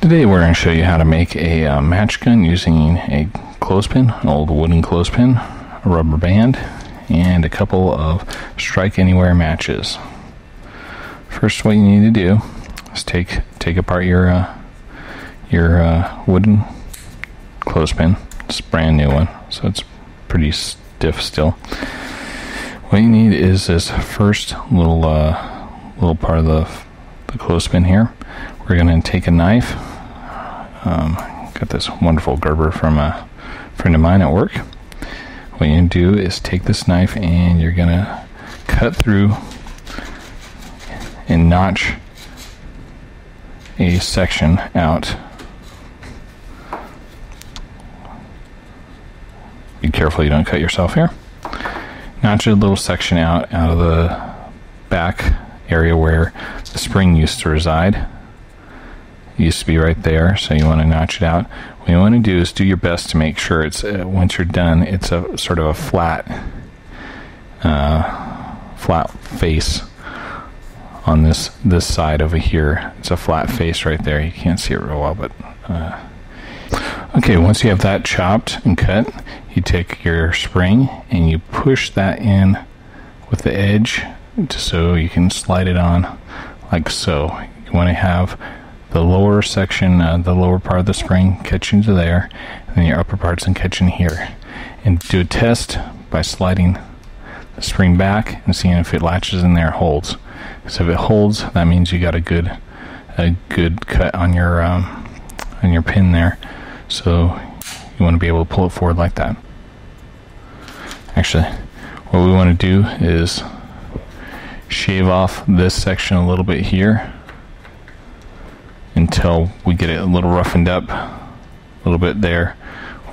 Today we're going to show you how to make a uh, match gun using a clothespin, an old wooden clothespin, a rubber band, and a couple of strike anywhere matches. First, what you need to do is take take apart your uh, your uh, wooden clothespin. It's a brand new one, so it's pretty stiff still. What you need is this first little uh, little part of the the clothespin here. We're going to take a knife. Um, got this wonderful Gerber from a friend of mine at work. What you do is take this knife and you're going to cut through and notch a section out. Be careful you don't cut yourself here. Notch a little section out out of the back area where the spring used to reside. Used to be right there, so you want to notch it out. What you want to do is do your best to make sure it's uh, once you're done, it's a sort of a flat, uh, flat face on this this side over here. It's a flat face right there. You can't see it real well, but. Uh, okay, once you have that chopped and cut, you take your spring and you push that in with the edge so you can slide it on like so. You want to have the lower section, uh, the lower part of the spring catch into there, and then your upper parts and catch in here. And do a test by sliding the spring back and seeing if it latches in there, holds. So if it holds, that means you got a good, a good cut on your, um, on your pin there. So you want to be able to pull it forward like that. Actually, what we want to do is shave off this section a little bit here until we get it a little roughened up a little bit there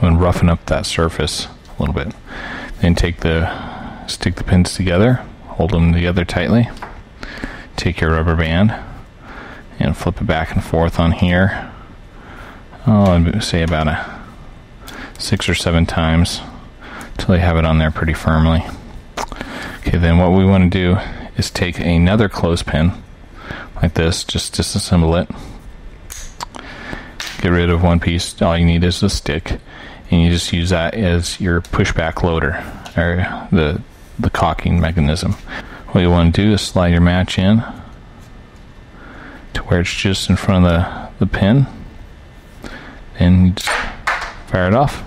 and roughen up that surface a little bit. Then take the stick the pins together hold them together tightly take your rubber band and flip it back and forth on here. Oh I'd say about a six or seven times until you have it on there pretty firmly. Okay then what we want to do is take another clothespin like this, just disassemble it. Get rid of one piece. All you need is a stick, and you just use that as your pushback loader or the the cocking mechanism. What you want to do is slide your match in to where it's just in front of the, the pin, and fire it off.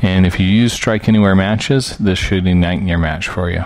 And if you use strike anywhere matches, this should ignite your match for you.